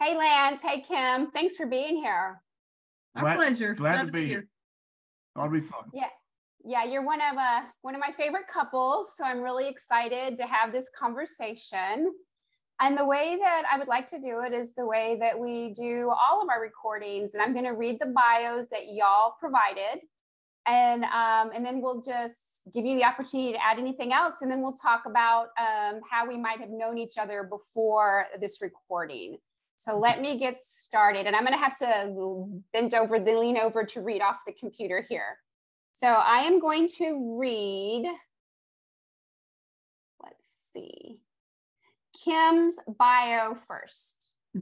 Hey, Lance. Hey, Kim. Thanks for being here. My Glad- pleasure. Glad to be here. That'll be fun. Yeah. Yeah, you're one of uh, one of my favorite couples, so I'm really excited to have this conversation. And the way that I would like to do it is the way that we do all of our recordings, and I'm going to read the bios that y'all provided, and um, and then we'll just give you the opportunity to add anything else, and then we'll talk about um, how we might have known each other before this recording. So let me get started, and I'm going to have to bend over, then lean over to read off the computer here. So I am going to read, let's see, Kim's bio first.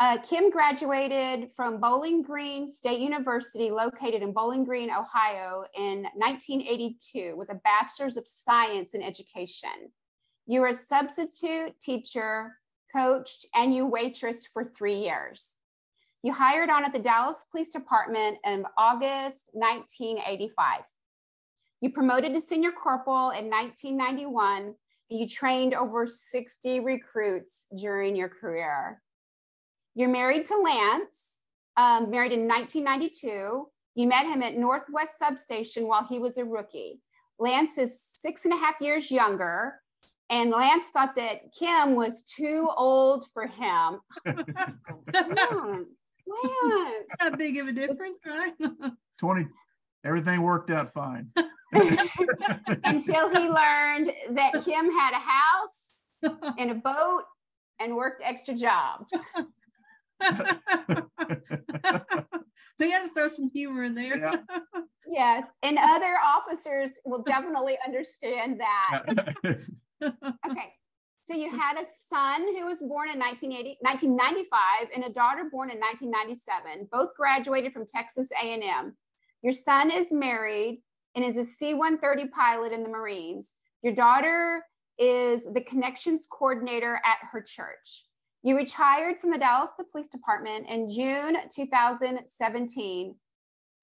Uh, Kim graduated from Bowling Green State University, located in Bowling Green, Ohio, in 1982 with a Bachelor's of Science in Education. You were a substitute teacher, coached, and you waitressed for three years. You hired on at the Dallas Police Department in August 1985. You promoted to senior corporal in 1991, and you trained over 60 recruits during your career. You're married to Lance, um, married in 1992. You met him at Northwest Substation while he was a rookie. Lance is six and a half years younger, and Lance thought that Kim was too old for him. Lance, Lance. Not big of a difference, right? 20, everything worked out fine. until he learned that Kim had a house and a boat and worked extra jobs. we had to throw some humor in there. Yeah. Yes, and other officers will definitely understand that. Okay, so you had a son who was born in 1980, 1995 and a daughter born in 1997. Both graduated from Texas A&M. Your son is married and is a C-130 pilot in the Marines. Your daughter is the connections coordinator at her church. You retired from the Dallas Police Department in June 2017,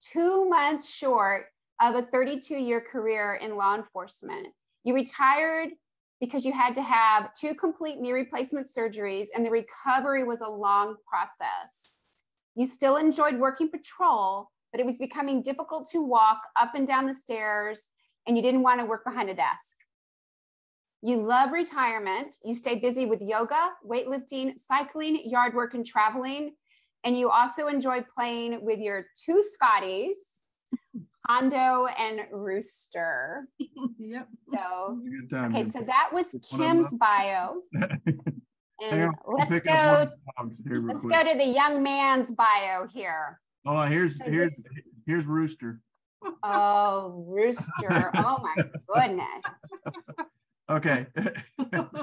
two months short of a 32 year career in law enforcement. You retired because you had to have two complete knee replacement surgeries, and the recovery was a long process. You still enjoyed working patrol, but it was becoming difficult to walk up and down the stairs, and you didn't want to work behind a desk. You love retirement. You stay busy with yoga, weightlifting, cycling, yard work, and traveling. And you also enjoy playing with your two Scotties, Hondo and Rooster. yep. So, time. okay, so that was Pick one of 'em Kim's bio. And let's picking up one go. of the dogs here real Let's quick. go to the young man's bio here. Oh, here's So here's this- here's Rooster. Oh, Rooster. Oh my goodness. Okay.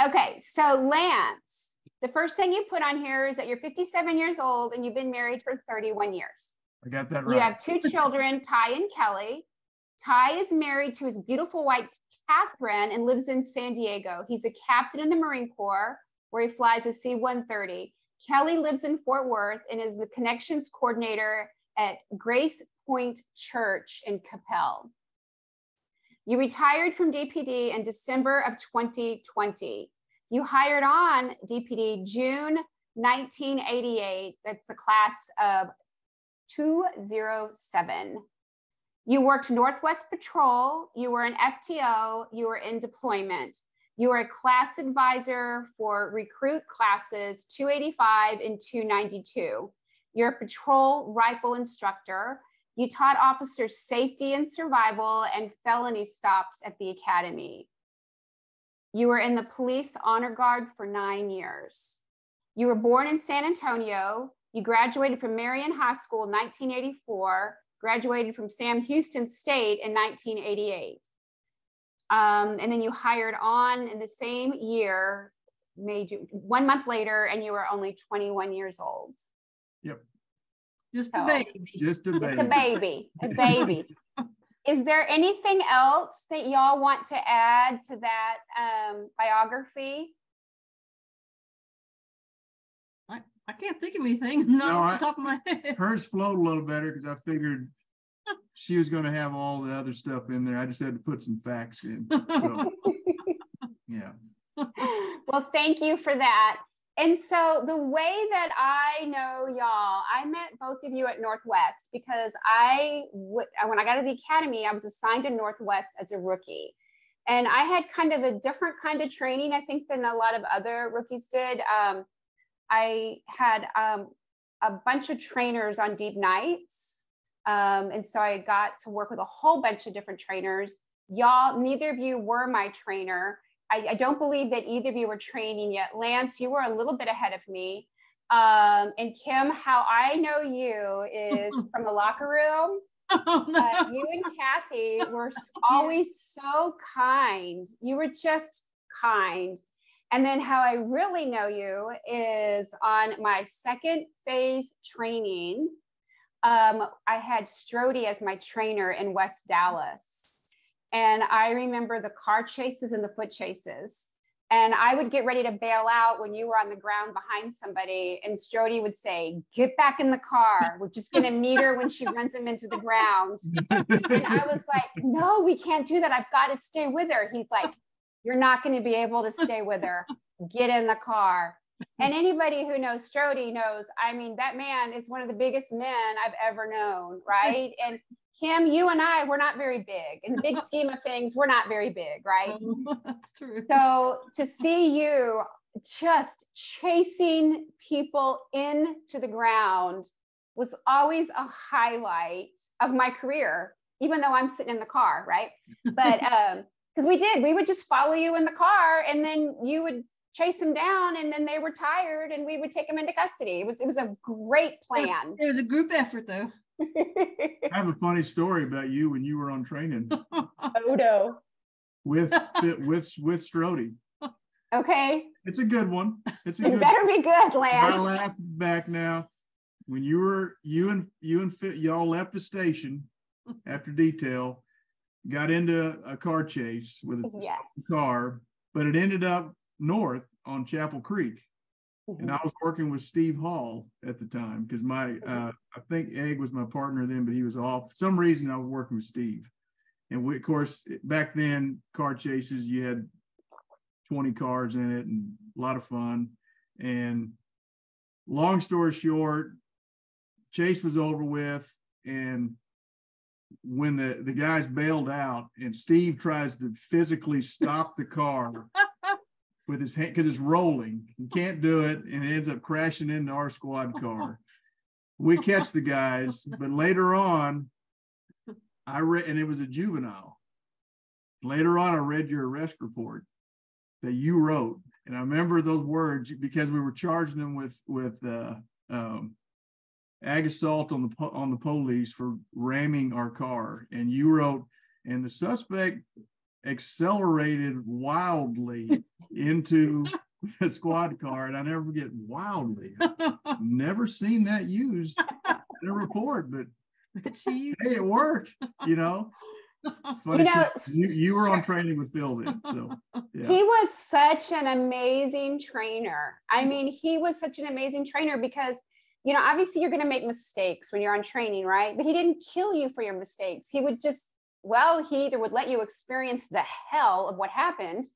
Okay, so Lance, the first thing you put on here is that you're 57 years old and you've been married for 31 years. I got that You have two children, Ty and Kelly. Ty is married to his beautiful wife, Catherine, and lives in San Diego. He's a captain in the Marine Corps where he flies a C 130. Kelly lives in Fort Worth and is the connections coordinator at Grace Point Church in Coppell. You retired from DPD in December of 2020. You hired on DPD June 1988. That's the class of 207. You worked Northwest Patrol, you were an FTO, you were in deployment. You were a class advisor for recruit classes 285 and 292. You're a patrol rifle instructor. You taught officers safety and survival and felony stops at the academy. You were in the police honor guard for nine years. You were born in San Antonio. You graduated from Marion High School in 1984, graduated from Sam Houston State in 1988. Um, and then you hired on in the same year, made you one month later, and you were only 21 years old. Yep. Just So- a baby. Just a Just a baby. baby, a baby. Is there anything else that y'all want to add to that um, biography? I, I can't think of anything. Not No, off I- the top of my head. Hers flowed a little better because I figured she was going to have all the other stuff in there. I just had to put some facts in. So, yeah. well, thank you for that. And so the way that I know y'all, I met both of you at Northwest because I when I got to the academy, I was assigned to Northwest as a rookie. And I had kind of a different kind of training, I think, than a lot of other rookies did. Um, I had um, a bunch of trainers on deep nights. Um, and so I got to work with a whole bunch of different trainers. Y'all, neither of you were my trainer. I, I, don't believe that either of you were training yet. Lance, you were a little bit ahead of me. Um, and Kim, how I know you is from the locker room. Oh, no. uh, you and Kathy were always so kind. You were just kind. And then how I really know you is on my second phase training. Um, I had Strody as my trainer in West Dallas. And I remember the car chases and the foot chases. And I would get ready to bail out when you were on the ground behind somebody. And Strody would say, Get back in the car. We're just going to meet her when she runs him into the ground. and I was like, No, we can't do that. I've got to stay with her. He's like, You're not going to be able to stay with her. Get in the car. And anybody who knows Strody knows, I mean, that man is one of the biggest men I've ever known, right? And Kim, you and I, we're not very big. In the big scheme of things, we're not very big, right? That's true. So to see you just chasing people into the ground was always a highlight of my career, even though I'm sitting in the car, right? But um, because we did, we would just follow you in the car and then you would chase them down and then they were tired and we would take them into custody. It was it was a great plan. It was a group effort though. I have a funny story about you when you were on training. oh no. With with with Strody. Okay. It's a good one. It's a it good better be good, Lance. I laugh back now. When you were you and you and Fit y'all left the station after detail, got into a car chase with a yes. car, but it ended up north on Chapel Creek. Mm-hmm. And I was working with Steve Hall at the time because my, mm-hmm. uh, I think Egg was my partner then, but he was off. For some reason, I was working with Steve. And we, of course, back then, car chases, you had 20 cars in it and a lot of fun. And long story short, chase was over with. And when the, the guys bailed out and Steve tries to physically stop the car with his hand because it's rolling. He can't do it, and it ends up crashing into our squad car. We catch the guys, but later on, I read, and it was a juvenile. Later on, I read your arrest report that you wrote, and I remember those words because we were charging them with with uh, um, ag assault on the on the police for ramming our car, and you wrote, and the suspect accelerated wildly into a squad car, and I never forget wildly. never seen that used in a report, but hey, it worked. You know. Funny. You, know, you, you, were on training with Phil then, so yeah. he was such an amazing trainer. I mean, he was such an amazing trainer because you know, obviously you're going to make mistakes when you're on training, right? But he didn't kill you for your mistakes. He would just well, he either would let you experience the hell of what happened,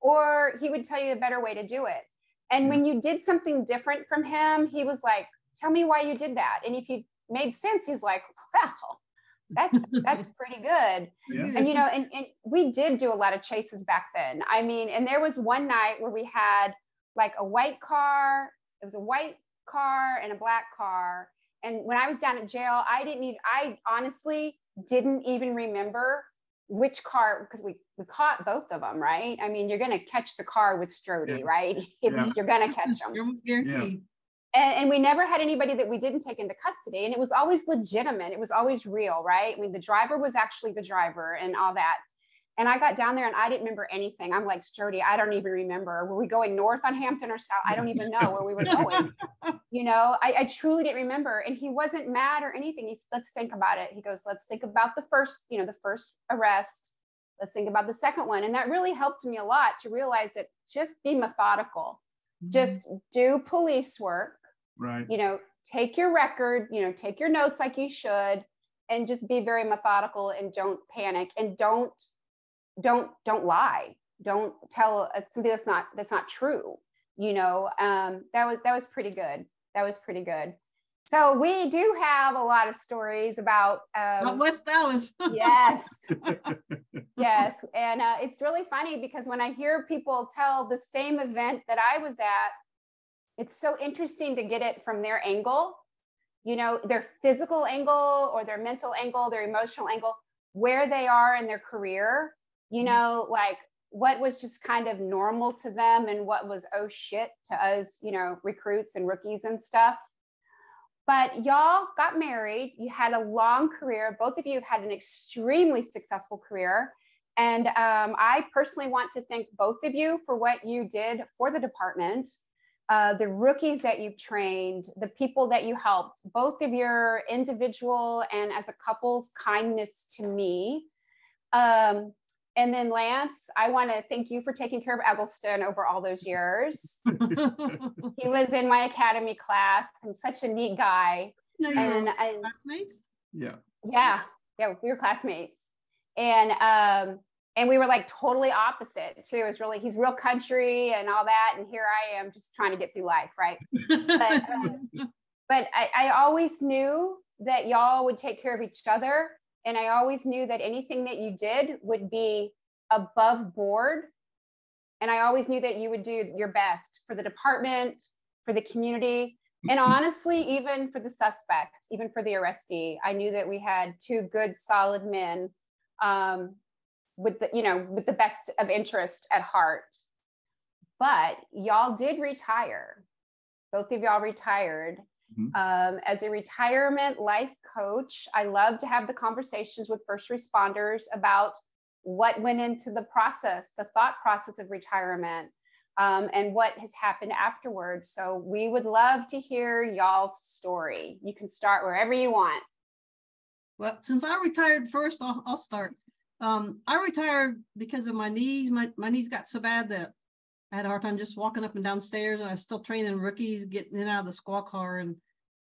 or he would tell you a better way to do it. And mm-hmm. when you did something different from him, he was like, Tell me why you did that. And if you made sense, he's like, Well, that's that's pretty good. Yeah. And you know, and, and we did do a lot of chases back then. I mean, and there was one night where we had like a white car, it was a white car and a black car. And when I was down at jail, I didn't need, I honestly didn't even remember which car because we we caught both of them, right? I mean, you're going to catch the car with Strody, yeah. right? Yeah. You're going to catch them. guaranteed. And, and, we never had anybody that we didn't take into custody, and it was always legitimate. It was always real, right? I mean, the driver was actually the driver, and all that. And I got down there and I didn't remember anything. I'm like, Strody, I don't even remember. Were we going north on Hampton or south? I don't even know where we were going. you know, I, I, truly didn't remember. And he wasn't mad or anything. He's, let's think about it. He goes, let's think about the first, you know, the first arrest. Let's think about the second one. And that really helped me a lot to realize that just be methodical. Mm-hmm. Just do police work. Right. You know, take your record, you know, take your notes like you should and just be very methodical and don't panic and don't don't don't lie don't tell something that's not that's not true you know, um, that was that was pretty good. That was pretty good. So we do have a lot of stories about um, West Dallas. yes, yes, and uh, it's really funny because when I hear people tell the same event that I was at, it's so interesting to get it from their angle. You know, their physical angle or their mental angle, their emotional angle, where they are in their career. You mm-hmm. know, like what was just kind of normal to them and what was oh shit to us, you know, recruits and rookies and stuff. But y'all got married, you had a long career. Both of you have had an extremely successful career. And um, I personally want to thank both of you for what you did for the department, uh, the rookies that you've trained, the people that you helped, both of your individual and as a couple's kindness to me. Um, and then Lance, I want to thank you for taking care of Eggleston over all those years. he was in my academy class. I'm such a neat guy. No, you and, and classmates? Yeah. Yeah. Yeah. We were classmates. And um, and we were like totally opposite too. It was really he's real country and all that. And here I am just trying to get through life, right? but um, but I, I always knew that y'all would take care of each other and I always knew that anything that you did would be above board. And I always knew that you would do your best for the department, for the community, and honestly, even for the suspect, even for the arrestee. I knew that we had two good, solid men um, with the, you know, with the best of interest at heart. But y'all did retire. Both of y'all retired. Mm-hmm. Um, as a retirement life coach, I love to have the conversations with first responders about what went into the process, the thought process of retirement, um, and what has happened afterwards. So we would love to hear y'all's story. You can start wherever you want. Well, since I retired first, I'll, I'll start. Um, I retired because of my knees. My, my knees got so bad that I had a hard time just walking up and down stairs, and I was still training rookies getting in and out of the squad car. And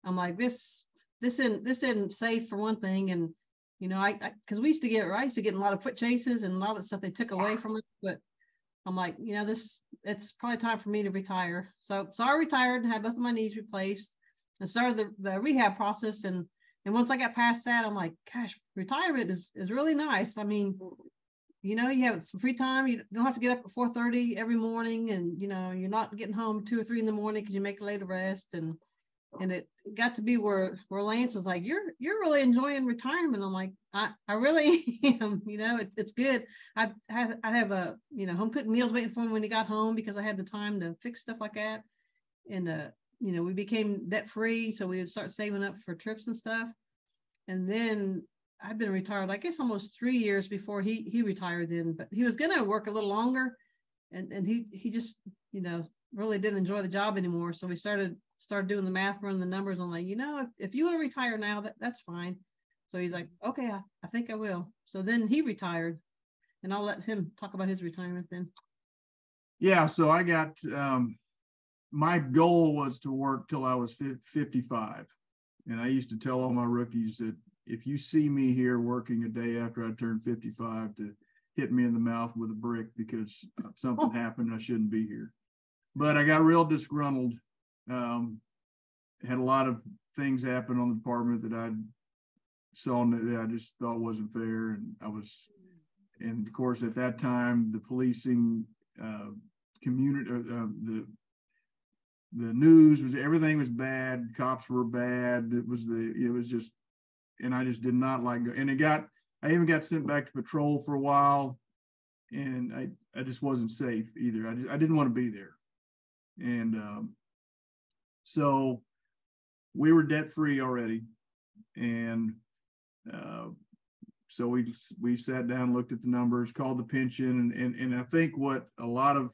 I'm like, this this isn't this isn't safe for one thing. And you know, I because we used to get I used to get a lot of foot chases and a lot of stuff they took away from us. But I'm like, you know, this it's probably time for me to retire. So so I retired and had both of my knees replaced and started the, the rehab process. And and once I got past that, I'm like, gosh, retirement is is really nice. I mean, you know you have some free time you don't have to get up at 4.30 every morning and you know you're not getting home two or three in the morning because you make a later rest and and it got to be where where lance was like you're you're really enjoying retirement. I'm like i i really am you know it, it's good. I had i have a you know home cooked meals waiting for him when he got home because i had the time to fix stuff like that. And uh you know we became debt free so we would start saving up for trips and stuff. And then I've been retired, I guess almost three years before he he retired then, but he was gonna work a little longer and, and he he just, you know, really didn't enjoy the job anymore. So we started started doing the math, running the numbers. I'm like, you know, if, if you want to retire now, that, that's fine. So he's like, okay, I, I think I will. So then he retired and I'll let him talk about his retirement then. Yeah. So I got, um, my goal was to work till I was 55. And I used to tell all my rookies that if you see me here working a day after I turned 55 to hit me in the mouth with a brick because something happened, I shouldn't be here. But I got real disgruntled. Um, had a lot of things happen on the department that I saw that I just thought wasn't fair. And I was, and of course, at that time, the policing uh, community, uh, the the news was everything was bad. Cops were bad. It was the it was just and I just did not like and it got I even got sent back to patrol for a while and I I just wasn't safe either. I just, I didn't want to be there. And um, so we were debt free already and uh, so we we sat down looked at the numbers called the pension and, and and i think what a lot of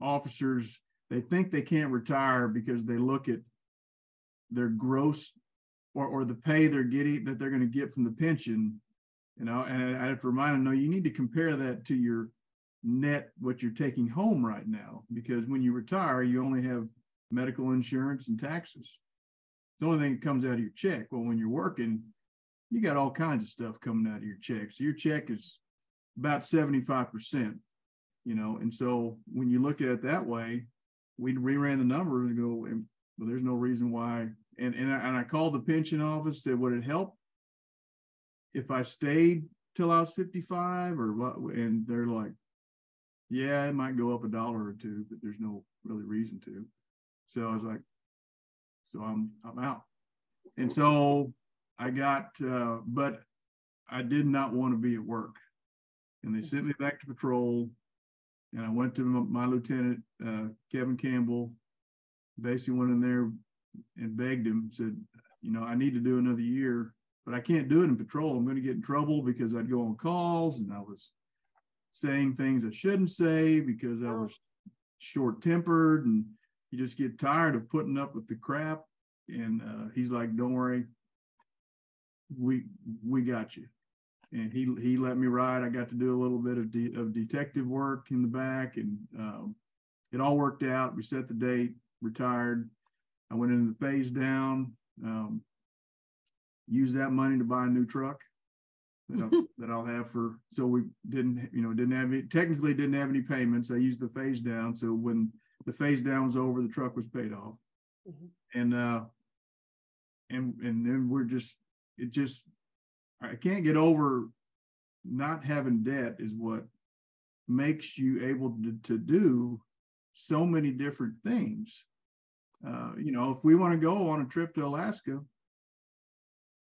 officers they think they can't retire because they look at their gross or, or the pay they're getting that they're going to get from the pension you know and i have to remind them no you need to compare that to your net what you're taking home right now because when you retire you only have medical insurance and taxes the only thing that comes out of your check well when you're working you got all kinds of stuff coming out of your check so your check is about 75% you know. And so when you look at it that way, we reran the numbers and go, well, there's no reason why. And and I, and I called the pension office, said, would it help if I stayed till I was 55 or what? And they're like, yeah, it might go up a dollar or two, but there's no really reason to. So I was like, so I'm I'm out. And so I got, uh, but I did not want to be at work. And they sent me back to patrol. And I went to my, my lieutenant, uh, Kevin Campbell, basically went in there and begged him, said, you know, I need to do another year, but I can't do it in patrol. I'm going to get in trouble because I'd go on calls and I was saying things I shouldn't say because I was short tempered and you just get tired of putting up with the crap. And uh, he's like, don't worry, we we got you. And he he let me ride. I got to do a little bit of de- of detective work in the back, and um, it all worked out. We set the date, retired. I went into the phase down. Um, used that money to buy a new truck that I'll, that I'll have for. So we didn't, you know, didn't have any. Technically, didn't have any payments. I used the phase down. So when the phase down was over, the truck was paid off, mm-hmm. and uh, and and then we're just it just I can't get over not having debt is what makes you able to, to do so many different things. Uh, you know, if we want to go on a trip to Alaska,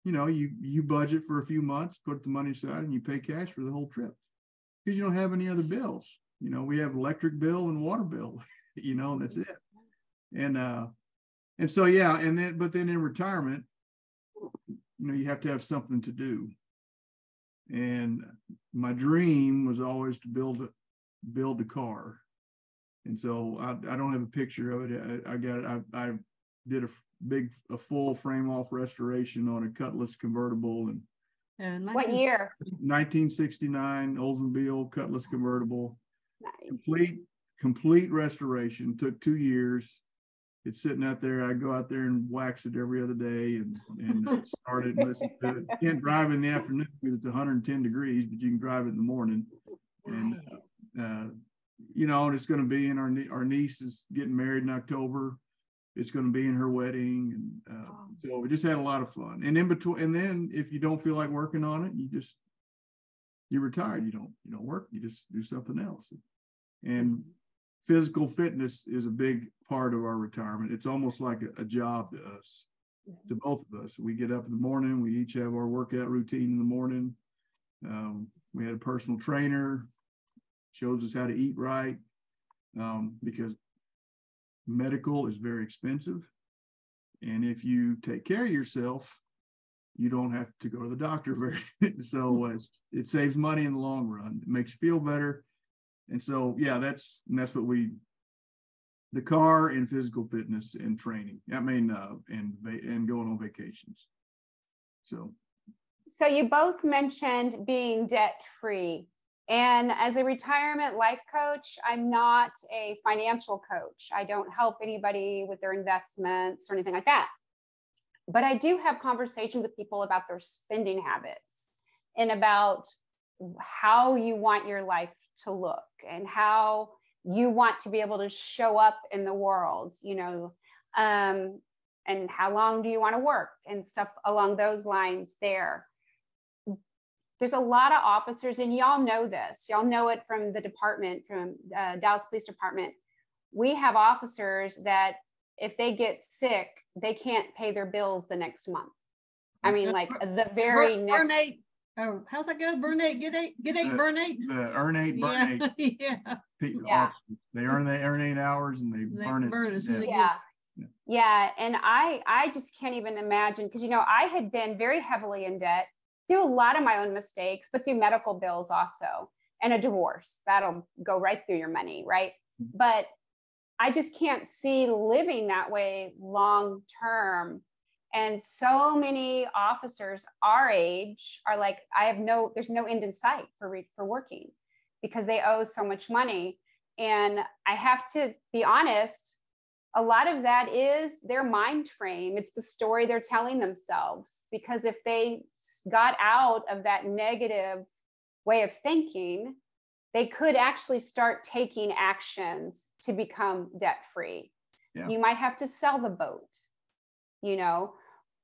you know, you you budget for a few months, put the money aside, and you pay cash for the whole trip because you don't have any other bills. You know, we have electric bill and water bill. You know, that's it. And uh, and so yeah, and then but then in retirement, you know you have to have something to do and my dream was always to build a build a car and so i, I don't have a picture of it i, I got I, I did a big a full frame off restoration on a cutlass convertible and uh, what year 1969 oldsmobile cutlass convertible nice. complete complete restoration took two years it's sitting out there. I go out there and wax it every other day and and start it and to it. Can't drive in the afternoon because it's 110 degrees, but you can drive it in the morning. And uh, uh, you know, and it's going to be in our our niece is getting married in October. It's going to be in her wedding, and uh, so we just had a lot of fun. And in between, and then if you don't feel like working on it, you just you're retired. You don't you don't work. You just do something else. And physical fitness is a big part of our retirement. It's almost like a, a, job to us, to both of us. We get up in the morning, we each have our workout routine in the morning. Um, we had a personal trainer, shows us how to eat right, um, because medical is very expensive. And if you take care of yourself, you don't have to go to the doctor very so uh, it saves money in the long run. It makes you feel better and so, yeah, that's that's what we the car and physical fitness and training. I mean, uh, and and going on vacations. So, so you both mentioned being debt free. And as a retirement life coach, I'm not a financial coach. I don't help anybody with their investments or anything like that. But I do have conversations with people about their spending habits and about how you want your life to look and how you want to be able to show up in the world you know um, and how long do you want to work and stuff along those lines there there's a lot of officers and y'all know this y'all know it from the department from uh, dallas police department we have officers that if they get sick they can't pay their bills the next month i mean like the very next Oh, how's that go? Burn eight, get eight, get eight, the, burn eight. The earn eight, burn yeah. eight. yeah. yeah. They earn they earn eight hours and they, they burn, burn it. Yeah. yeah. yeah. Yeah. And I I just can't even imagine because you know I had been very heavily in debt through a lot of my own mistakes, but through medical bills also and a divorce. That'll go right through your money, right? Mm-hmm. But I just can't see living that way long term and so many officers our age are like i have no there's no end in sight for re, for working because they owe so much money and i have to be honest a lot of that is their mind frame it's the story they're telling themselves because if they got out of that negative way of thinking they could actually start taking actions to become debt free. Yeah. You might have to sell the boat, you know,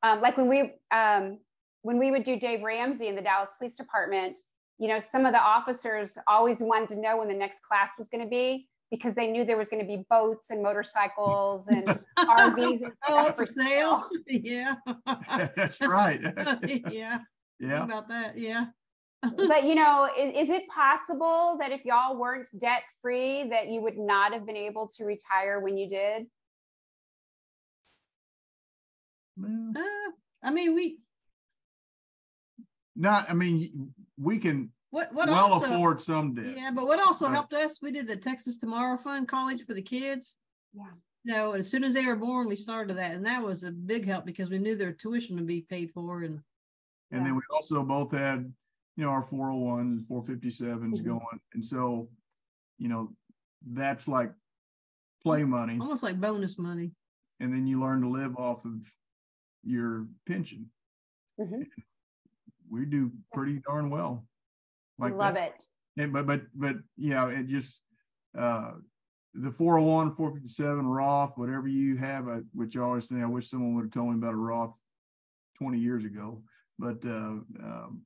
um, like when we um, when we would do Dave Ramsey in the Dallas Police Department, you know, some of the officers always wanted to know when the next class was going to be because they knew there was going to be boats and motorcycles and RVs and oh, for sale. Yeah, that's right. yeah, yeah, about that. Yeah but you know, is, is, it possible that if y'all weren't debt free, that you would not have been able to retire when you did? Uh, I mean, we not. I mean, we can what what well also, afford some debt. Yeah, but what also helped us, we did the Texas Tomorrow Fund College for the kids. Yeah. You know, as soon as they were born, we started that, and that was a big help because we knew their tuition would be paid for, and and yeah. then we also both had you know, our 401s, 457s mm-hmm. going. And so, you know, that's like play money. Almost like bonus money. And then you learn to live off of your pension. Mm-hmm. We do pretty darn well. Like love that. it. And, but but but yeah, it just uh the 401, 457, Roth, whatever you have, I, which I always think I wish someone would have told me about a Roth 20 years ago. But uh, um,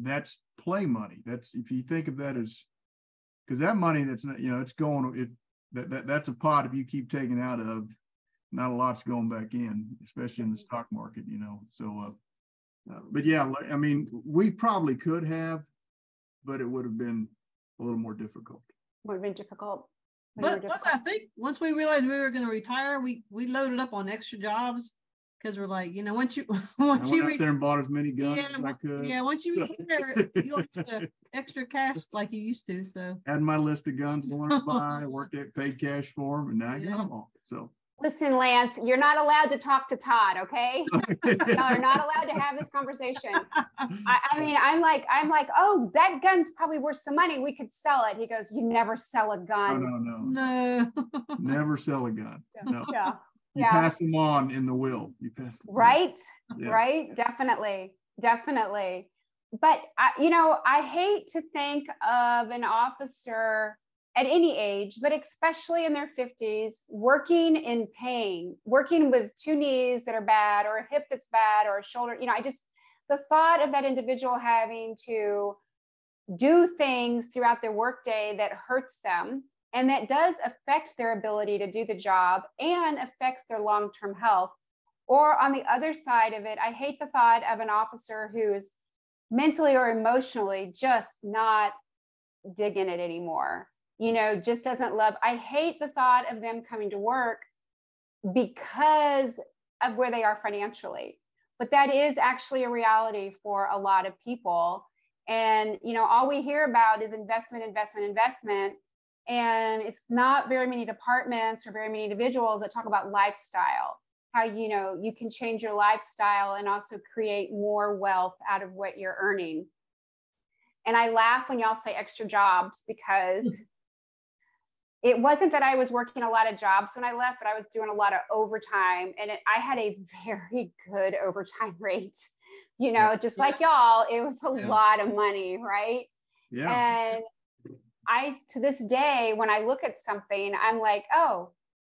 that's play money. That's if you think of that as because that money that's not, you know, it's going it that, that that's a pot if you keep taking out of not a lot's going back in, especially in the stock market, you know. So uh, uh but yeah, I mean, we probably could have, but it would have been a little more difficult. Would have been difficult. But plus, I think once we realized we were going to retire, we we loaded up on extra jobs because we're like, you know, once you once I you went re- there and bought as many guns yeah, as I could. Yeah, once you retire, you don't get the extra cash like you used to. So had my list of guns I wanted to buy, worked at paid cash for them, and now I yeah. got them all. So listen, Lance, you're not allowed to talk to Todd, okay? you are not allowed to have this conversation. I, I, mean, I'm like, I'm like, oh, that gun's probably worth some money. We could sell it. He goes, you never sell a gun. No, no, no, no. never sell a gun. No. Yeah you yeah. pass them on in the will. You pass right, yeah. right, definitely, definitely. But I, you know, I hate to think of an officer at any age, but especially in their 50s, working in pain, working with two knees that are bad, or a hip that's bad, or a shoulder. You know, I just the thought of that individual having to do things throughout their workday that hurts them and that does affect their ability to do the job and affects their long term health. Or on the other side of it, I hate the thought of an officer who's mentally or emotionally just not digging it anymore, you know, just doesn't love. I hate the thought of them coming to work because of where they are financially. But that is actually a reality for a lot of people. And, you know, all we hear about is investment, investment, investment and it's not very many departments or very many individuals that talk about lifestyle how you know you can change your lifestyle and also create more wealth out of what you're earning and i laugh when y'all say extra jobs because it wasn't that i was working a lot of jobs when i left but i was doing a lot of overtime and it, i had a very good overtime rate you know just like y'all it was a yeah. lot of money right yeah and I, to this day, when I look at something, I'm like, oh,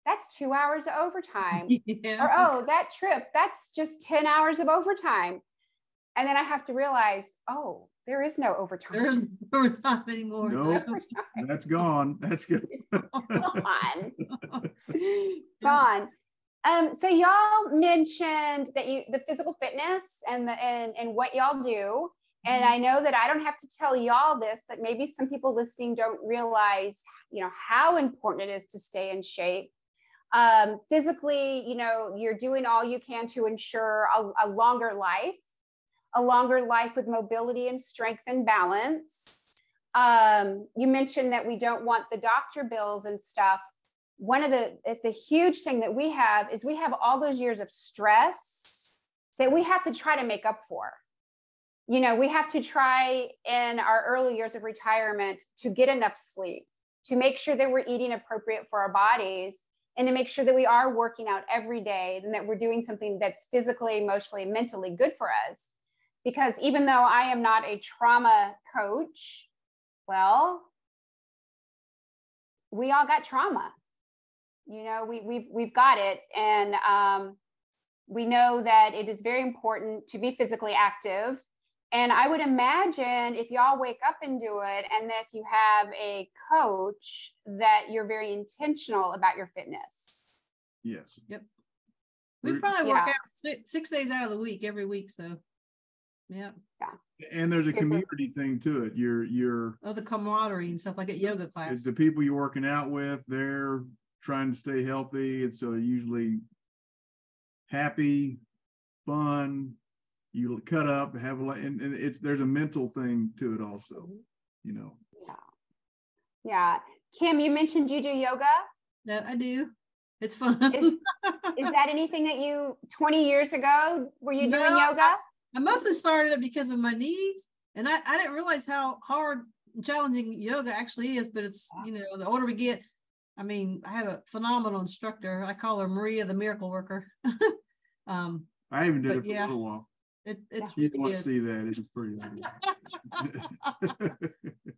that's two hours of overtime. yeah. Or, oh, that trip, that's just 10 hours of overtime. And then I have to realize, oh, there is no overtime. There's no overtime anymore. Nope, that's gone. That's good. gone. gone. Um, so y'all mentioned that you the physical fitness and the and, and what y'all do. And mm-hmm. I know that I don't have to tell y'all this, but maybe some people listening don't realize, you know, how important it is to stay in shape. Um, physically, you know, you're doing all you can to ensure a, a longer life, a longer life with mobility and strength and balance. Um, you mentioned that we don't want the doctor bills and stuff. One of the the huge thing that we have is we have all those years of stress that we have to try to make up for you know, we have to try in our early years of retirement to get enough sleep, to make sure that we're eating appropriate for our bodies, and to make sure that we are working out every day and that we're doing something that's physically, emotionally, mentally good for us. Because even though I am not a trauma coach, well, we all got trauma. You know, we, we've we've got it, and um, we know that it is very important to be physically active. And I would imagine if y'all wake up and do it, and that if you have a coach, that you're very intentional about your fitness. Yes. Yep. We We're- probably work Yeah. out six, six days out of the week every week. So, yeah. And there's a community thing to it. You're you're Oh, the camaraderie and stuff like at yoga is class. the people you're working out with, they're trying to stay healthy. It's so usually happy, fun. You cut up, have a lot, and, and it's there's a mental thing to it also. You know, Yeah. Yeah. Kim, you mentioned you do yoga. That I do. It's fun. Is, is that anything that you 20 years ago were you doing No, yoga? I mostly started it because of my knees, and I, I didn't realize how hard challenging yoga actually is. But it's you know the older we get, I mean, I have a phenomenal instructor. I call her Maria, the miracle worker. um, I even did But it for yeah. a little while. it, it's You really want to see that? It's pretty.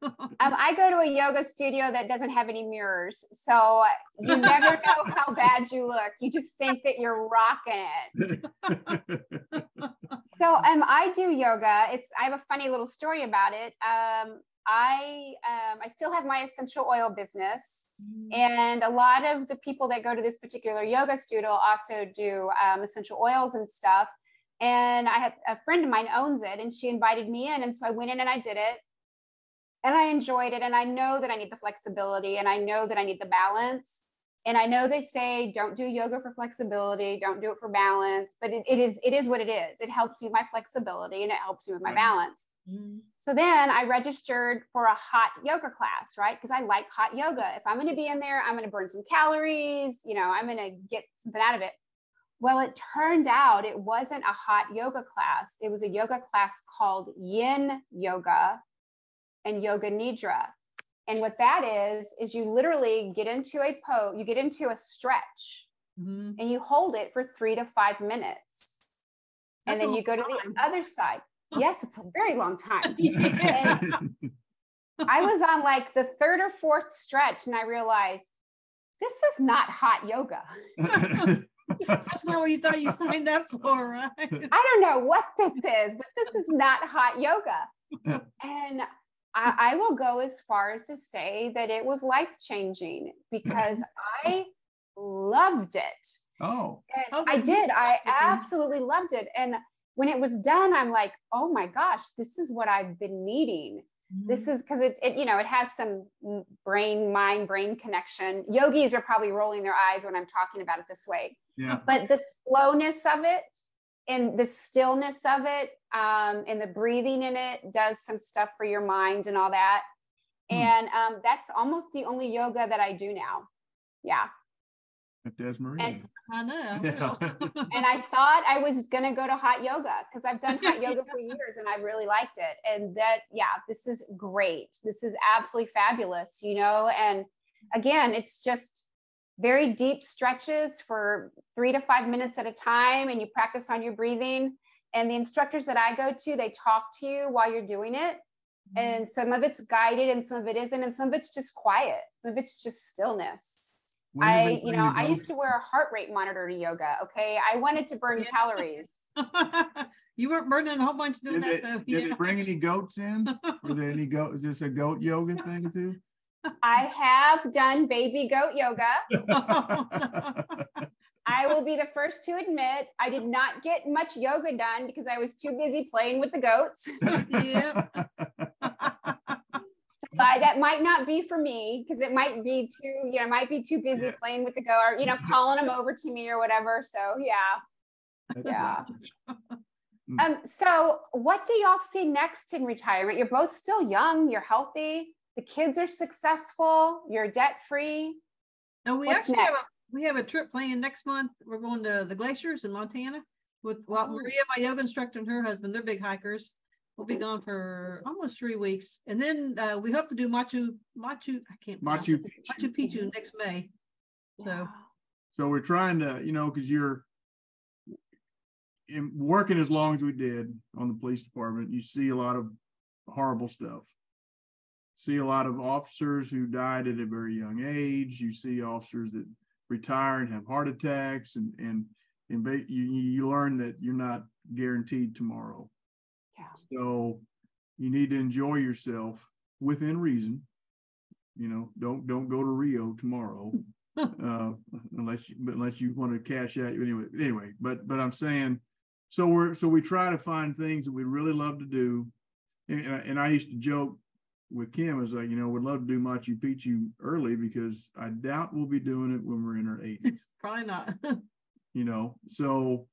Um, I go to a yoga studio that doesn't have any mirrors. So you never know how bad you look. You just think that you're rocking it. So um, I do yoga. It's I have a funny little story about it. Um, I um, I still have my essential oil business, and a lot of the people that go to this particular yoga studio also do um, essential oils and stuff. And I have a friend of mine owns it, and she invited me in, and so I went in and I did it, and I enjoyed it. And I know that I need the flexibility, and I know that I need the balance. And I know they say don't do yoga for flexibility, don't do it for balance, but it, it is it is what it is. It helps me with my flexibility and it helps me with my balance. Mm. So then I registered for a hot yoga class, right? Because I like hot yoga. If I'm going to be in there, I'm going to burn some calories, you know, I'm going to get something out of it. Well, it turned out it wasn't a hot yoga class. It was a yoga class called yin yoga and yoga nidra. And what that is, is you literally get into a pose, you get into a stretch Mhm. and you hold it for three to five minutes. And That's a then you go to time. the other side. Yes, it's a very long time. Yeah. I was on like the third or fourth stretch and I realized this is not hot yoga. That's not what you thought you signed up for, right? I don't know what this is, but this is not hot yoga. And I, I will go as far as to say that it was life changing because I loved it. oh, And Oh, I did. I absolutely loved it. And when it was done, I'm like, oh my gosh, this is what I've been needing. This mm. is because it, it, you know, it has some brain, mind, brain connection. Yogis are probably rolling their eyes when I'm talking about it this way. yeah. But the slowness of it and the stillness of it um, and the breathing in it does some stuff for your mind and all that. Hmm. And um, that's almost the only yoga that I do now. Yeah. Des Marie. And- I know. Yeah. and I thought I was gonna go to hot yoga because I've done hot yoga for years and I really liked it. And that, yeah, this is great. This is absolutely fabulous, you know. And again, it's just very deep stretches for three to five minutes at a time, and you practice on your breathing. And the instructors that I go to, they talk to you while you're doing it. Mm-hmm. And some of it's guided and some of it isn't, and some of it's just quiet. Some of it's just stillness. When did they I, you know, I used to wear a heart rate monitor to yoga. Okay. I wanted to burn Yeah. calories. you weren't burning a whole bunch doing Did they, that though. did Yeah. they bring any goats in? Were there any goat? Is this a goat yoga thing too? I have done baby goat yoga. I will be the first to admit I did not get much yoga done because I was too busy playing with the goats. Yep. I, that might not be for me because it might be too, you know, I might be too busy Yeah. playing with the goat or, you know, calling them over to me or whatever. So, yeah. Yeah. Um, so what do y'all see next in retirement? You're both still young, you're healthy, the kids are successful, you're debt free. No, we What's actually have a, next? We have a trip planned next month. We're going to the glaciers in Montana with well, Oh. Maria, my yoga instructor, and her husband. They're big hikers. We'll be gone for almost three weeks, and then uh, we hope to do Machu Machu. I can't Machu. Picchu. Machu Picchu next May. So So we're trying to, you know, because you're in working as long as we did on the police department, you see a lot of horrible stuff. see a lot of officers who died at a very young age. You see officers that retire and have heart attacks, and and and you you learn that you're not guaranteed tomorrow. Yeah. So you need to enjoy yourself within reason. You know, don't don't go to Rio tomorrow, uh, unless you but unless you want to cash out. Anyway, anyway, but but I'm saying, so we're so we try to find things that we really love to do, and, and I used to joke with Kim is like, you know, would love to do Machu Picchu early because I doubt we'll be doing it when we're in our 80s. Probably not. you know, so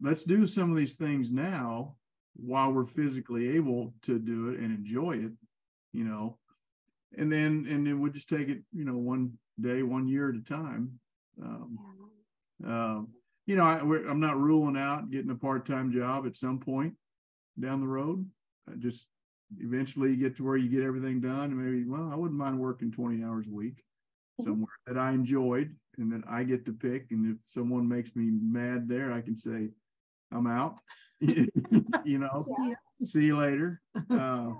let's do some of these things now while we're physically able to do it and enjoy it, you know, and then and then we'll just take it, you know, one day, one year at a time. Um, uh, you know, I, am not ruling out getting a part-time job at some point down the road. I just eventually you get to where you get everything done and maybe well i wouldn't mind working 20 hours a week mm-hmm. somewhere that i enjoyed and that i get to pick and if someone makes me mad there i can say i'm out. You know? Yeah. see you later. Uh,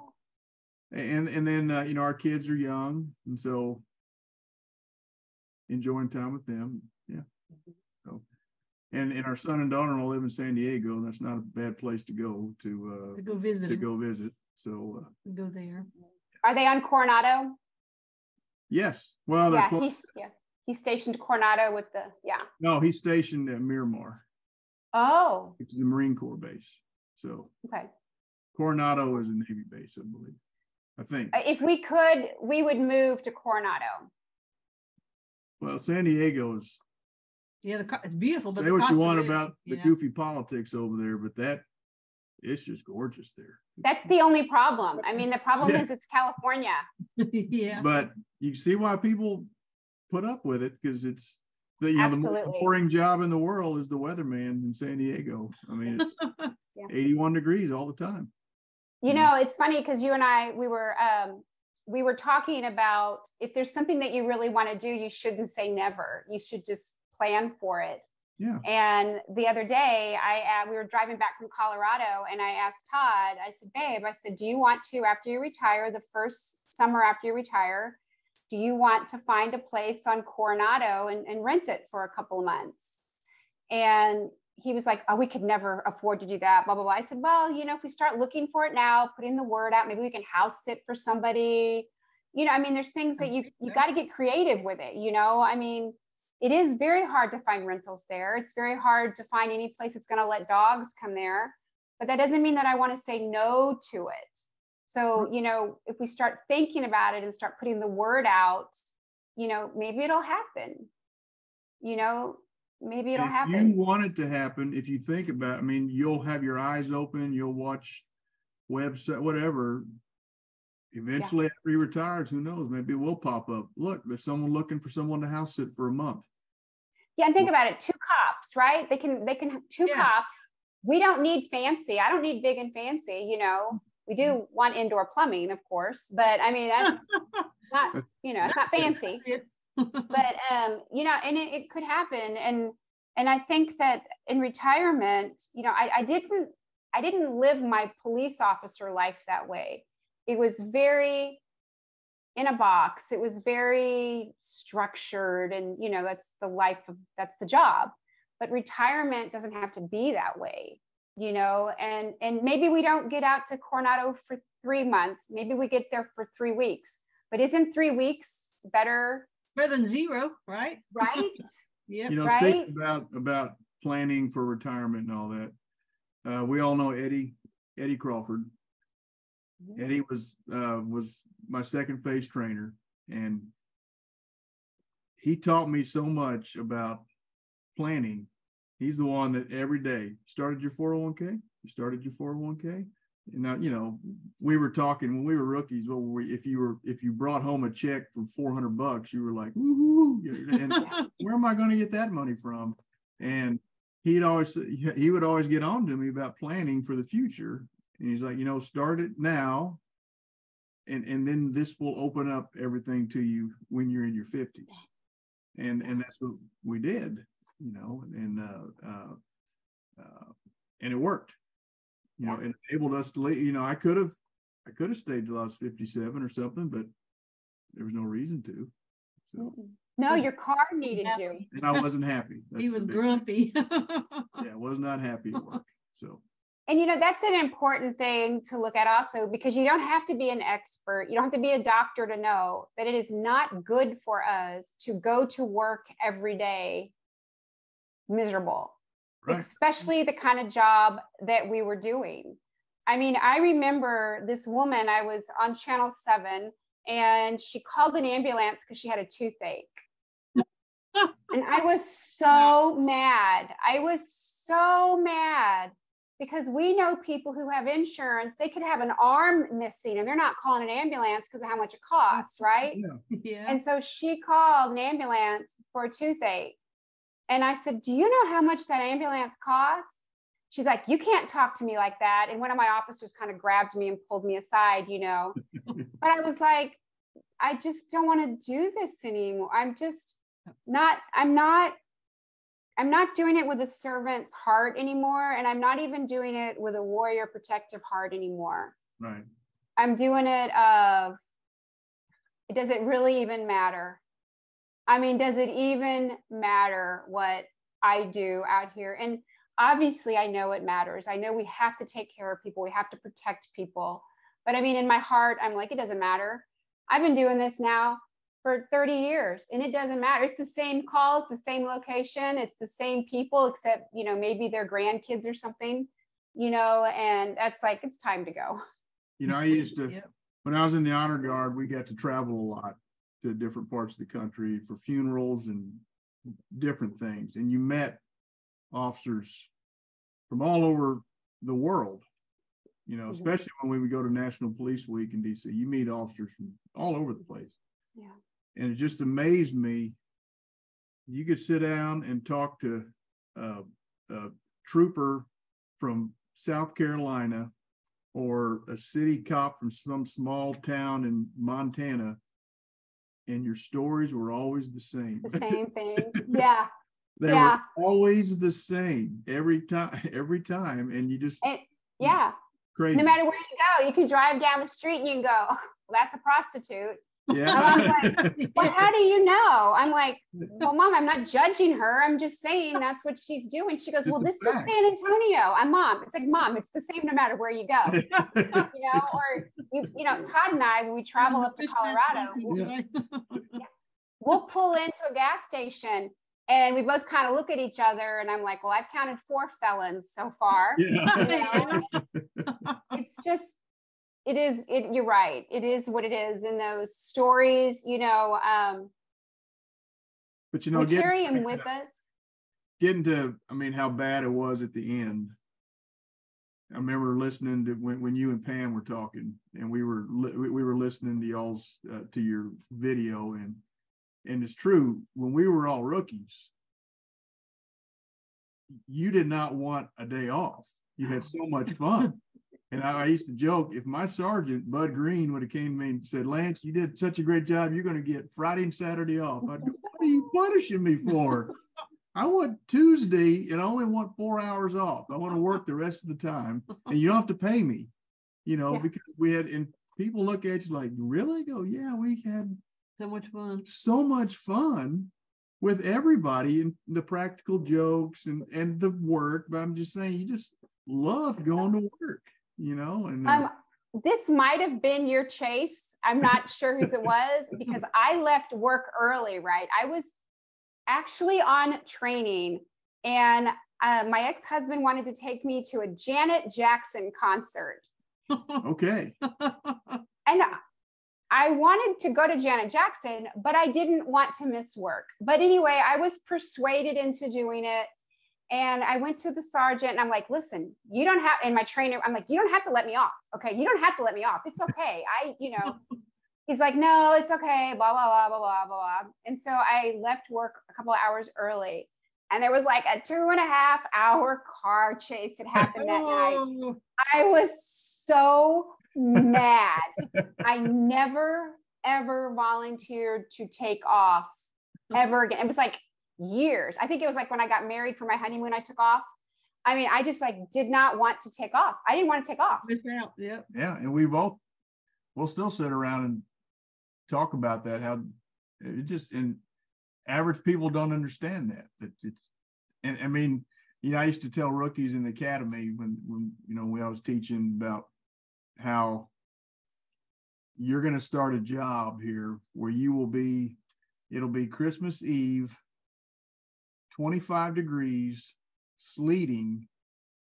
and and then uh, you know our kids are young and so enjoying time with them. Yeah. Mm-hmm. so and and our son and daughter-in-law live in san diego and that's not a bad place to go to uh to go visit to go visit so uh, go there. Are they on Coronado? Yes. Well, yeah, he's yeah he's stationed Coronado with the yeah. No, he's stationed at Miramar. Oh. It's the Marine Corps base. So okay. Coronado is a Navy base, I believe. I think. Uh, if we could, we would move to Coronado. Well, San Diego is. Yeah, the, it's beautiful. Say what you want about the yeah. goofy politics over there, but that it's just gorgeous there. That's the only problem. I mean, the problem yeah. is it's California. yeah. But you see why people put up with it because it's the you know Absolutely. the most boring job in the world is the weatherman in San Diego. I mean, it's yeah. 81 degrees all the time. You know, it's funny because you and I we were um we were talking about if there's something that you really want to do, you shouldn't say never. You should just plan for it. Yeah. And the other day, I uh, we were driving back from Colorado, and I asked Todd. I said, "Babe, I said, do you want to after you retire, the first summer after you retire, do you want to find a place on Coronado and, and rent it for a couple of months?" And he was like, "Oh, we could never afford to do that." Blah blah blah. I said, "Well, you know, if we start looking for it now, putting the word out, maybe we can house sit for somebody." You know, I mean, there's things that you you got to get creative with it. You know, I mean it is very hard to find rentals there. It's very hard to find any place that's going to let dogs come there. But that doesn't mean that I want to say no to it. So, mm-hmm. you know, if we start thinking about it and start putting the word out, you know, maybe it'll happen. You know, maybe it'll if happen. You want it to happen. If you think about, I mean, you'll have your eyes open, you'll watch website, whatever. Eventually, yeah. after he retires, who knows? Maybe it will pop up. Look, there's someone looking for someone to house sit for a month. Yeah, and think about it. Two cops, right? They can they can two yeah. cops. We don't need fancy. I don't need big and fancy. You know, we do mm-hmm. want indoor plumbing, of course, but I mean that's not you know it's not fancy. but um, you know, and it, it could happen. And and I think that in retirement, you know, I, I didn't I didn't live my police officer life that way. It was very in a box. It was very structured and you know that's the life of that's the job. But retirement doesn't have to be that way you know and and maybe we don't get out to coronado for three months. Maybe we get there for three weeks. But isn't three weeks better? Better than zero right? Right? Yeah. You know right? about about planning for retirement and all that uh, we all know eddie eddie crawford. Mm-hmm. eddie was uh, was my second phase trainer, and he taught me so much about planning. He's the one that every day started your 401k. You started your 401k. And now, you know, we were talking when we were rookies. Well, we, if you were if you brought home a check for 400 bucks, you were like, woohoo! And where am I going to get that money from? And he'd always he would always get on to me about planning for the future. And he's like, you know, start it now and and then this will open up everything to you when you're in your 50s and and that's what we did you know and uh, uh, uh and it worked you know it enabled us to leave you know i could have I could have stayed till I was 57 or something, but there was no reason to. So, No, your car needed Yeah. you. and I wasn't happy. That's He was grumpy. Yeah, was not happy at work. So, And you know, that's an important thing to look at also because you don't have to be an expert. You don't have to be a doctor to know that it is not good for us to go to work every day miserable, right. especially the kind of job that we were doing. I mean, I remember this woman, I was on Channel 7 and she called an ambulance because she had a toothache. and I was so mad. I was so mad because we know people who have insurance, they could have an arm missing and they're not calling an ambulance because of how much it costs, right? Yeah. yeah. And so she called an ambulance for a toothache. And I said, Do you know how much that ambulance costs? She's like, You can't talk to me like that. And one of my officers kind of grabbed me and pulled me aside, you know. but I was like, I just don't want to do this anymore. I'm just not, I'm not, I'm not doing it with a servant's heart anymore. And I'm not even doing it with a warrior protective heart anymore. Right. I'm doing it of does it really even matter? I mean, does it even matter what I do out here? And obviously, I know it matters. I know we have to take care of people, we have to protect people. But I mean, in my heart, I'm like, it doesn't matter. I've been doing this now for 30 years and it doesn't matter. It's the same call, it's the same location, it's the same people, except, you know, maybe their grandkids or something, you know, and that's like, it's time to go. You know, I used to, Yep. when I was in the honor guard, we got to travel a lot to different parts of the country for funerals and different things. And you met officers from all over the world. You know, Mhm. especially when we would go to National Police Week in DC, you meet officers from all over the place. Yeah. And it just amazed me. You could sit down and talk to uh, a trooper from South Carolina or a city cop from some small town in Montana, and your stories were always the same. The same thing. Yeah. they yeah. were always the same every time, every time, and you just And yeah. crazy. No matter where you go, you can drive down the street and you can go, well, that's a prostitute. Yeah. Well, how do you know? I'm like, well, mom, I'm not judging her. I'm just saying that's what she's doing. She goes, well, this is. San Antonio. I'm mom. It's like, mom, it's the same no matter where you go. You know, or you, you know, Todd and I, when we travel up to Colorado, we'll, we'll pull into a gas station and we both kind of look at each other and I'm like, well, I've counted four felons so far. yeah. it's just it is it you're right it is what it is in those stories you know um But you know, we getting carry him with us getting to, I mean, how bad it was at the end. I remember listening to when, when you and Pam were talking, and we were li- we we were listening to y'all's uh, to your video, and and it's true when we were all rookies, you did not want a day off. You had so much fun. And I, I used to joke if my sergeant Bud Green would have came to me and said, "Lance, you did such a great job. You're going to get Friday and Saturday off." I'd go, "What are you punishing me for?" I want Tuesday and I only want four hours off. I want to work the rest of the time, and you don't have to pay me, you know, Yeah. because we had and people look at you like, "Really?" Go, "Yeah, we had so much fun. so much fun." With everybody and the practical jokes and and the work, but I'm just saying, you just love going to work, you know. And uh, um this might have been your chase i'm not sure whose it was because i left work early right i was actually on training and uh, my ex-husband wanted to take me to a janet jackson concert okay, and I wanted to go to Janet Jackson, but I didn't want to miss work. But anyway, I was persuaded into doing it. And I went to the sergeant and I'm like, listen, you don't have, and my trainer, I'm like, you don't have to let me off. Okay. You don't have to let me off. It's okay. I, you know, he's like, no, it's okay. Blah, blah, blah, blah, blah, blah. And so I left work a couple of hours early. And there was like a two and a half hour car chase that happened that night. I was so mad. I never ever volunteered to take off ever again. It was like years. I think it was like when I got married for my honeymoon, I took off. I mean, I just like did not want to take off. I didn't want to take off. Miss out. Yep. yeah, and we both we'll still sit around and talk about that. How it just and average people don't understand that. That it's and I mean, you know, I used to tell rookies in the academy when when you know when I was teaching about how you're going to start a job here where you will be it'll be Christmas Eve 25 degrees sleeting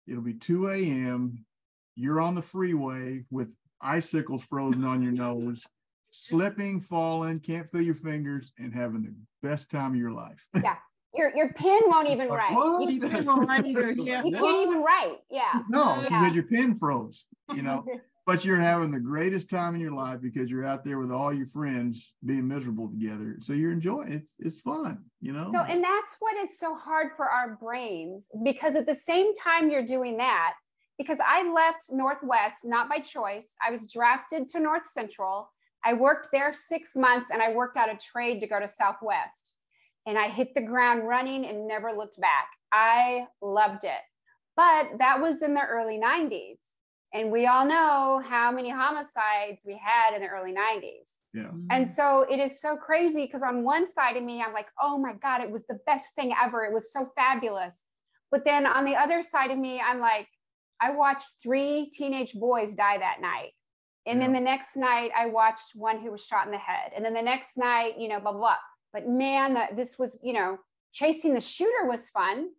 it'll be 2 a.m you're on the freeway with icicles frozen on your nose slipping falling can't feel your fingers and having the best time of your life yeah your your pen won't even write. You, you can't even write. Yeah. No, yeah. because your pen froze. You know, but you're having the greatest time in your life because you're out there with all your friends being miserable together. So you're enjoying it's it's fun, you know. So and that's what is so hard for our brains because at the same time you're doing that, because I left Northwest not by choice. I was drafted to North Central. I worked there six months and I worked out a trade to go to Southwest and I hit the ground running and never looked back. I loved it. But that was in the early 90s. And we all know how many homicides we had in the early 90s. Yeah. And mm. so it is so crazy because on one side of me, I'm like, oh my God, it was the best thing ever. It was so fabulous. But then on the other side of me, I'm like, I watched three teenage boys die that night. And yeah. then the next night, I watched one who was shot in the head. And then the next night, you know, blah, blah, blah. But man, this was, you know, chasing the shooter was fun.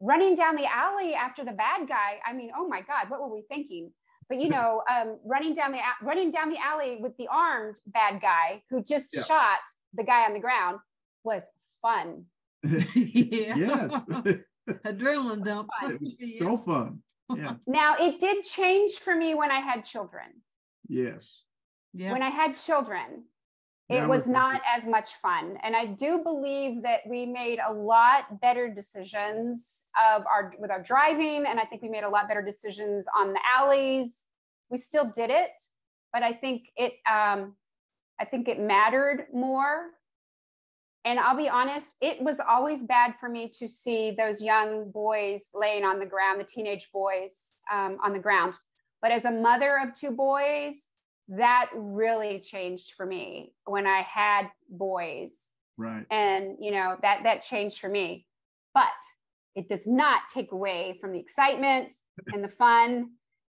Running down the alley after the bad guy. I mean, oh my God, what were we thinking? But you know, um, running down the running down the alley with the armed bad guy who just yeah. shot the guy on the ground was fun. yes. Adrenaline dump. So fun. Yeah. Now it did change for me when I had children. Yes. Yeah. When I had children, it was not as much fun. And i do believe that we made a lot better decisions of our with our driving and i think we made a lot better decisions on the alleys. We still did it but i think it um, i think it mattered more. And i'll be honest it was always bad for me to see those young boys laying on the ground the teenage boys um, on the ground. But as a mother of two boys that really changed for me when I had boys. Right. And you know, that that changed for me. But it does not take away from the excitement and the fun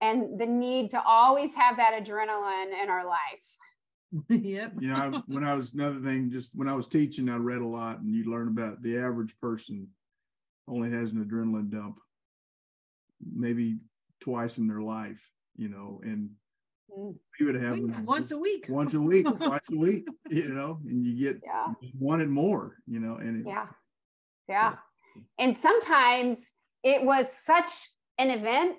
and the need to always have that adrenaline in our life. yep. You know, when I was another thing, just when I was teaching, I read a lot and you learn about the average person only has an adrenaline dump maybe twice in their life, you know, and we would have once a week, once a week, twice a week, you know, and you get yeah. one and more, you know, and it, yeah, yeah. So. And sometimes it was such an event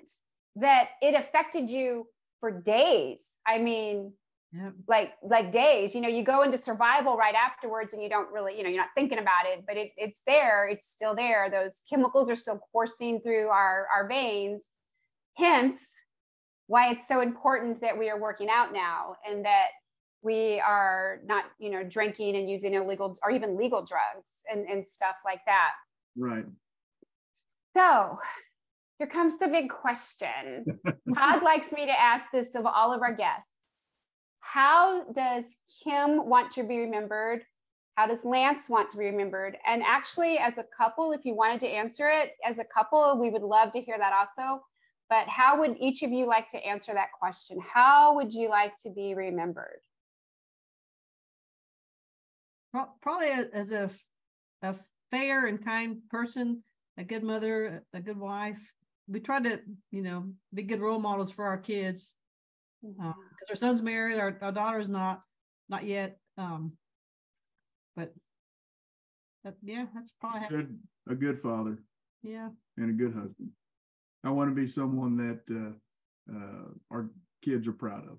that it affected you for days. I mean, Yep. like like days you know you go into survival right afterwards and you don't really you know you're not thinking about it but it, it's there it's still there those chemicals are still coursing through our our veins hence why it's so important that we are working out now and that we are not you know drinking and using illegal or even legal drugs and, and stuff like that. Right. So here comes the big question. Todd likes me to ask this of all of our guests. How does kim want to be remembered? How does lance want to be remembered? And actually as a couple if you wanted to answer it as a couple we would love to hear that also but how would each of you like to answer that question? How would you like to be remembered? Probably as a, a fair and kind person, a good mother, a good wife. We try to, you know, be good role models for our kids because mm-hmm. um, our son's married, our, our daughter's not, not yet. Um, but that, yeah, that's probably good, a good father. Yeah, and a good husband. I want to be someone that uh, uh, our kids are proud of.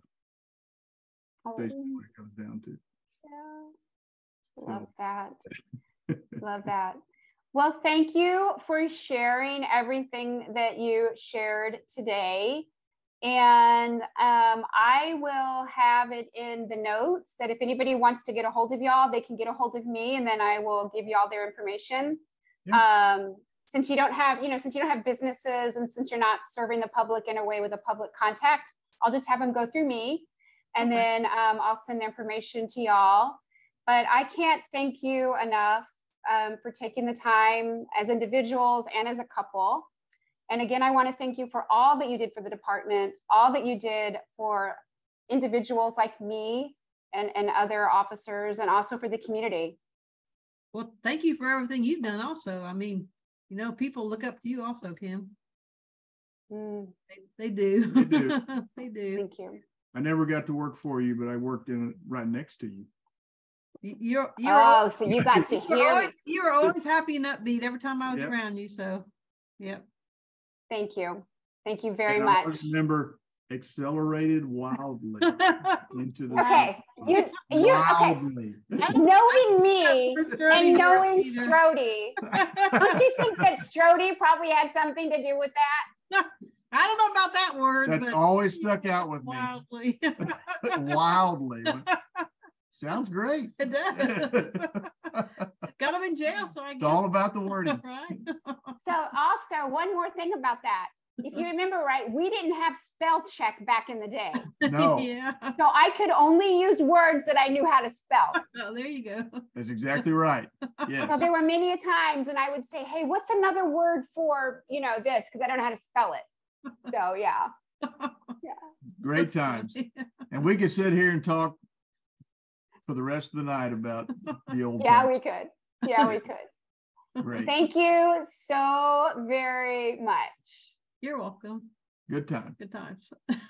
Basically, what it comes down to. Yeah. Love that. Love that. Well, thank you for sharing everything that you shared today. And um, I will have it in the notes that if anybody wants to get a hold of y'all, they can get a hold of me and then I will give y'all their information. Yeah. Um, since you don't have, you know, since you don't have businesses and since you're not serving the public in a way with a public contact, I'll just have them go through me. And Okay. then um, I'll send the information to y'all. But I can't thank you enough um, for taking the time as individuals and as a couple. And again, I want to thank you for all that you did for the department, all that you did for individuals like me and, and other officers, and also for the community. Well, thank you for everything you've done also. I mean, you know, people look up to you also, Kim. Mm, They, they do. They do. They do. thank you. I never got to work for you, but I worked in right next to you. You're, you're, al- Oh, so you got to you're hear always, you were always happy and upbeat every time I was Yep. around you. So, yep. Thank you. Thank you very And much. always Remember, accelerated wildly into the. Okay, you, you, okay, knowing me and knowing either. Strody, don't you think that Strody probably had something to do with that? I don't know about that word. That's but always stuck out with me. wildly. Wildly. Sounds great. it does. Got him in jail, so I It's guess. all about the wording. right. So also, one more thing about that. If you remember right, we didn't have spell check back in the day. No. yeah. So I could only use words that I knew how to spell. Oh, there you go. That's exactly right. So Yes. there were many a times when I would say, hey, what's another word for, you know, this? Because I don't know how to spell it. So yeah. Great That's times. funny. And we could sit here and talk for the rest of the night about the old. Yeah, times. we could. Yeah, we could. Great. Thank you so very much. You're welcome. Good time. Good times.